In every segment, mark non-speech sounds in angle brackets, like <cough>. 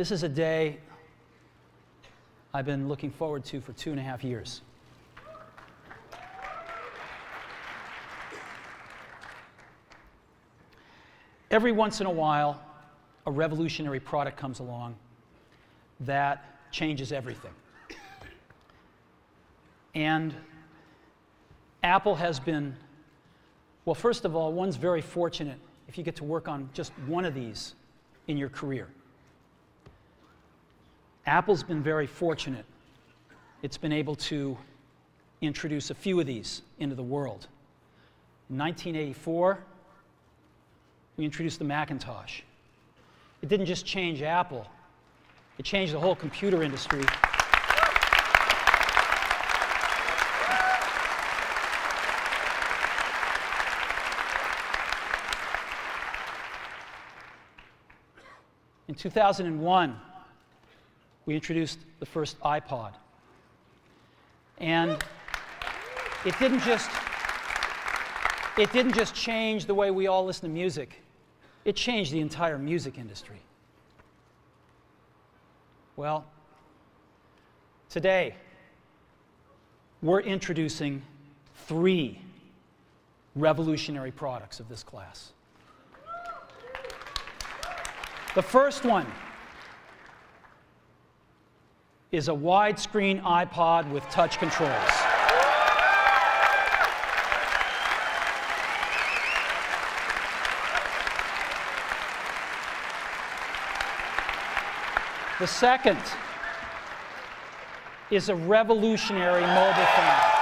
This is a day I've been looking forward to for two and a half years. Every once in a while, a revolutionary product comes along that changes everything. And Apple has been, well, first of all, one's very fortunate if you get to work on just one of these in your career. Apple's been very fortunate. It's been able to introduce a few of these into the world. In 1984, we introduced the Macintosh. It didn't just change Apple, it changed the whole computer industry. In 2001, we introduced the first iPod. And it didn't just it didn't just change the way we all listen to music. It changed the entire music industry. Well, today we're introducing three revolutionary products of this class. The first one is a widescreen iPod with touch controls. The second is a revolutionary mobile phone.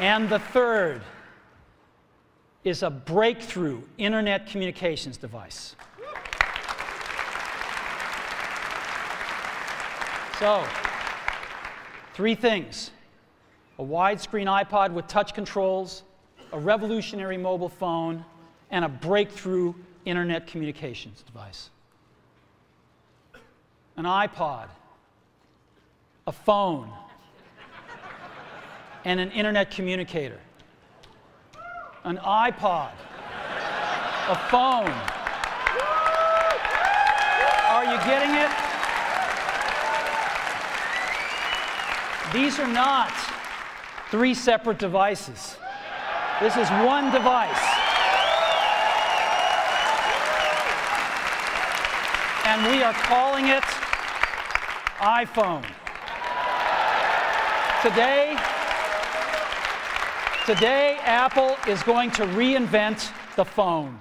And the third is a breakthrough internet communications device. So, three things a widescreen iPod with touch controls, a revolutionary mobile phone, and a breakthrough internet communications device. An iPod, a phone, and an internet communicator. An iPod, a phone. Are you getting it? These are not three separate devices. This is one device. And we are calling it iPhone. Today, today Apple is going to reinvent the phone.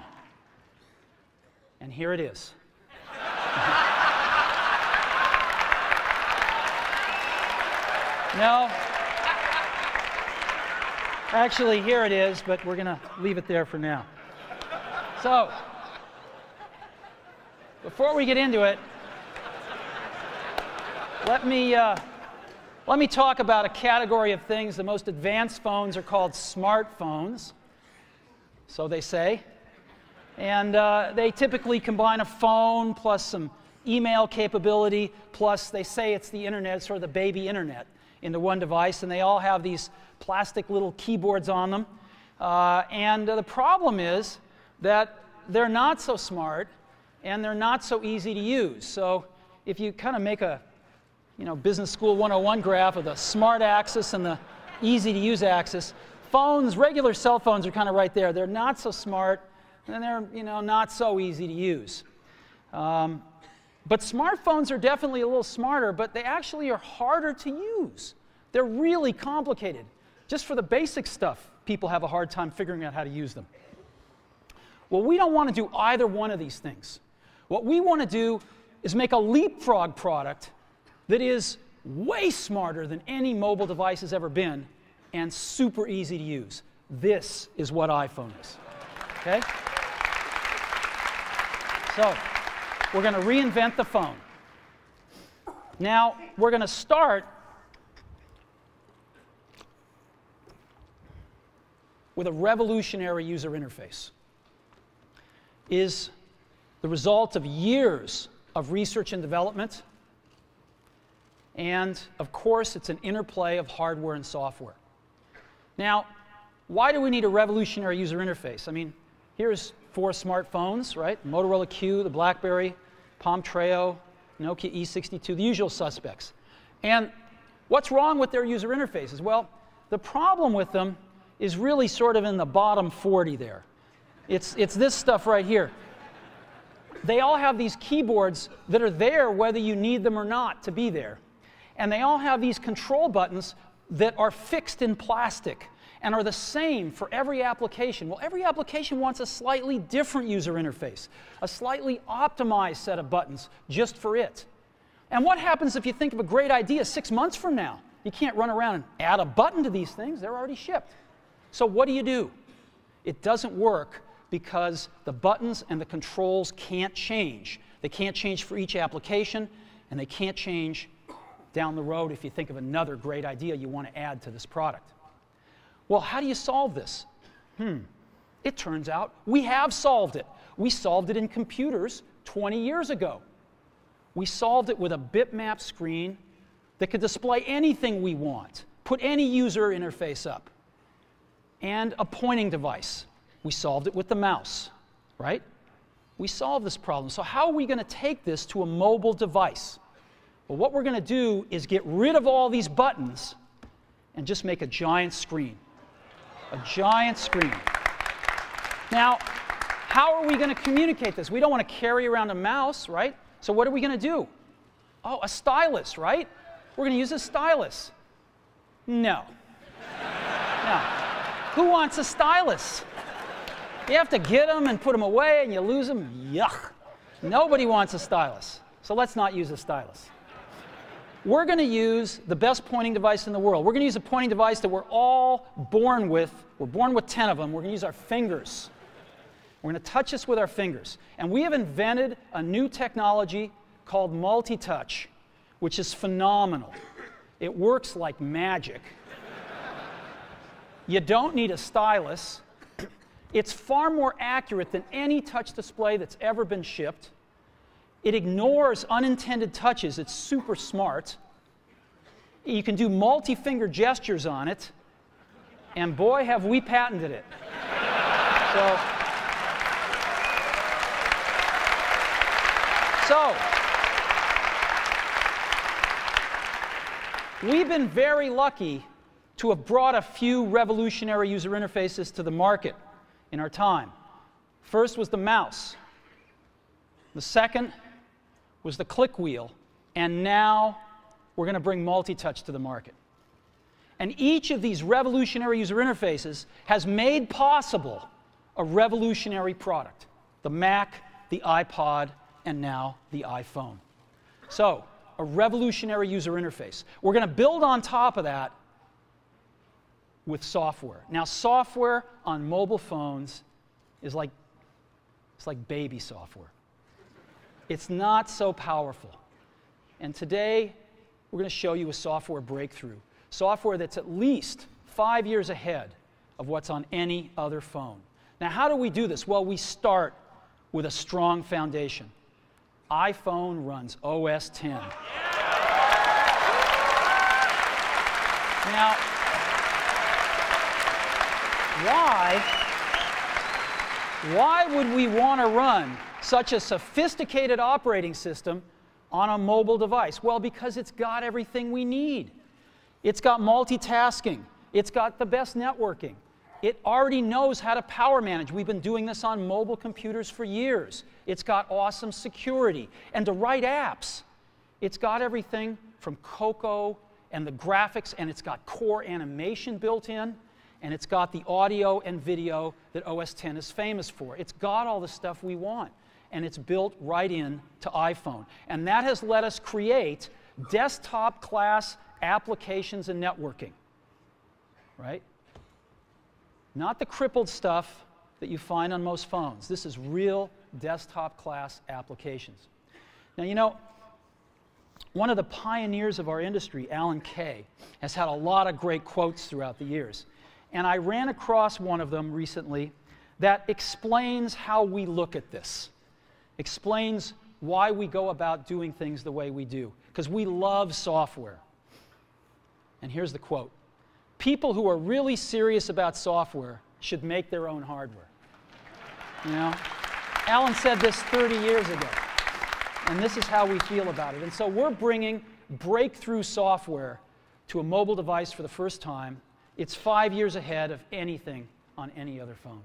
And here it is. <laughs> no, Actually, here it is, but we're going to leave it there for now. So, before we get into it, let me, uh, let me talk about a category of things. The most advanced phones are called smartphones, so they say. And uh, they typically combine a phone plus some email capability, plus they say it's the internet, sort of the baby internet, into one device. And they all have these plastic little keyboards on them. Uh, and uh, the problem is that they're not so smart and they're not so easy to use. So if you kind of make a you know, business school 101 graph of the smart axis and the easy to use axis, phones, regular cell phones are kind of right there. They're not so smart and they're you know, not so easy to use. Um, but smartphones are definitely a little smarter, but they actually are harder to use. They're really complicated. Just for the basic stuff, people have a hard time figuring out how to use them. Well, we don't want to do either one of these things. What we want to do is make a leapfrog product that is way smarter than any mobile device has ever been and super easy to use. This is what iPhone is. Okay? So, we're going to reinvent the phone. Now, we're going to start with a revolutionary user interface is the result of years of research and development. And of course, it's an interplay of hardware and software. Now, why do we need a revolutionary user interface? I mean, here's four smartphones, right? Motorola Q, the BlackBerry, Palm Treo, Nokia E62, the usual suspects. And what's wrong with their user interfaces? Well, the problem with them is really sort of in the bottom 40 there. It's, it's this stuff right here. They all have these keyboards that are there whether you need them or not to be there. And they all have these control buttons that are fixed in plastic and are the same for every application. Well, every application wants a slightly different user interface, a slightly optimized set of buttons just for it. And what happens if you think of a great idea six months from now? You can't run around and add a button to these things, they're already shipped. So, what do you do? It doesn't work because the buttons and the controls can't change. They can't change for each application, and they can't change down the road if you think of another great idea you want to add to this product. Well, how do you solve this? Hmm. It turns out we have solved it. We solved it in computers 20 years ago. We solved it with a bitmap screen that could display anything we want, put any user interface up, and a pointing device. We solved it with the mouse, right? We solved this problem. So, how are we going to take this to a mobile device? Well, what we're going to do is get rid of all these buttons and just make a giant screen. A giant screen. Now, how are we going to communicate this? We don't want to carry around a mouse, right? So, what are we going to do? Oh, a stylus, right? We're going to use a stylus. No. No. Who wants a stylus? You have to get them and put them away and you lose them. Yuck. Nobody wants a stylus. So let's not use a stylus. We're going to use the best pointing device in the world. We're going to use a pointing device that we're all born with. We're born with 10 of them. We're going to use our fingers. We're going to touch this with our fingers. And we have invented a new technology called multi touch, which is phenomenal. It works like magic. you don't need a stylus. It's far more accurate than any touch display that's ever been shipped. It ignores unintended touches. It's super smart. You can do multi finger gestures on it. And boy, have we patented it. So, so we've been very lucky to have brought a few revolutionary user interfaces to the market in our time. First was the mouse. The second was the click wheel. And now we're going to bring multi-touch to the market. And each of these revolutionary user interfaces has made possible a revolutionary product. The Mac, the iPod, and now the iPhone. So, a revolutionary user interface. We're going to build on top of that with software. Now, software on mobile phones is like, it's like baby software. It's not so powerful. And today, we're going to show you a software breakthrough. Software that's at least five years ahead of what's on any other phone. Now, how do we do this? Well, we start with a strong foundation. iPhone runs OS 10. Now, why, why would we want to run such a sophisticated operating system on a mobile device? Well, because it's got everything we need. It's got multitasking. It's got the best networking. It already knows how to power manage. We've been doing this on mobile computers for years. It's got awesome security and to write apps. It's got everything from Cocoa and the graphics, and it's got core animation built in and it's got the audio and video that OS 10 is famous for. It's got all the stuff we want, and it's built right in to iPhone. And that has let us create desktop class applications and networking, right? Not the crippled stuff that you find on most phones. This is real desktop class applications. Now, you know, one of the pioneers of our industry, Alan Kay, has had a lot of great quotes throughout the years. And I ran across one of them recently that explains how we look at this, explains why we go about doing things the way we do, because we love software. And here's the quote people who are really serious about software should make their own hardware. You know? Alan said this 30 years ago, and this is how we feel about it. And so we're bringing breakthrough software to a mobile device for the first time. It's five years ahead of anything on any other phone.